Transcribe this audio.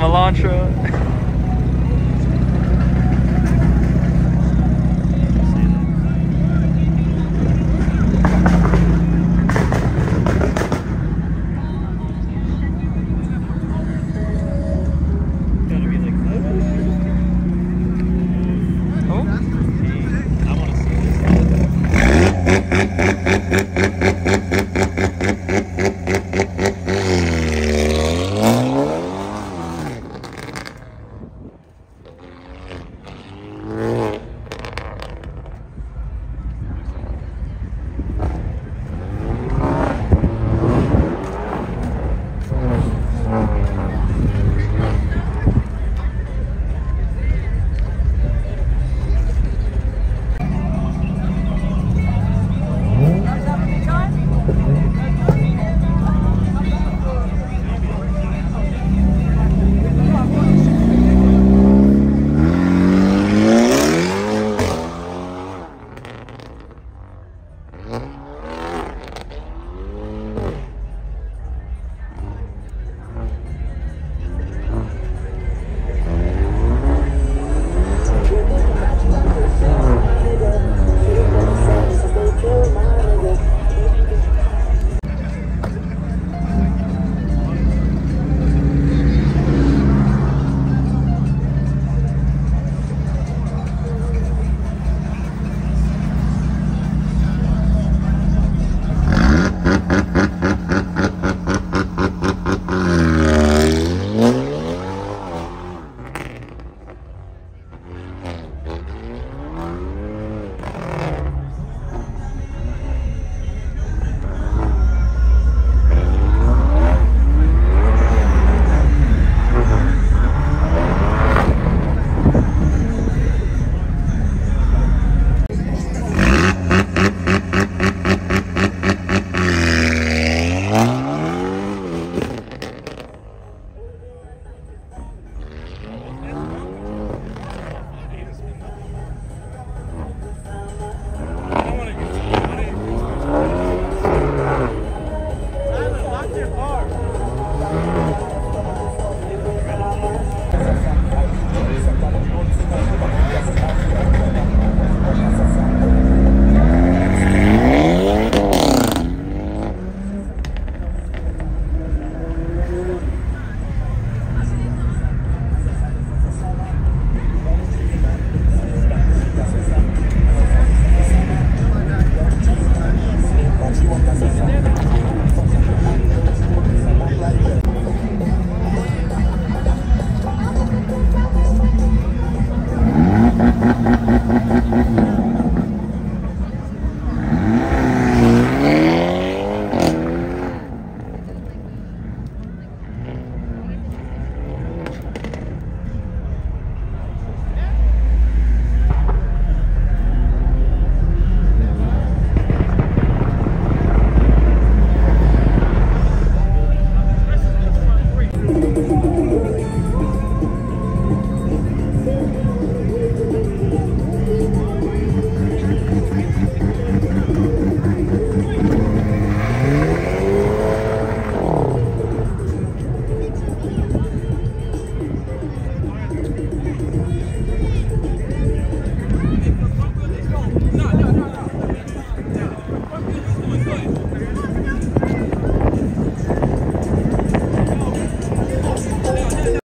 Melantra.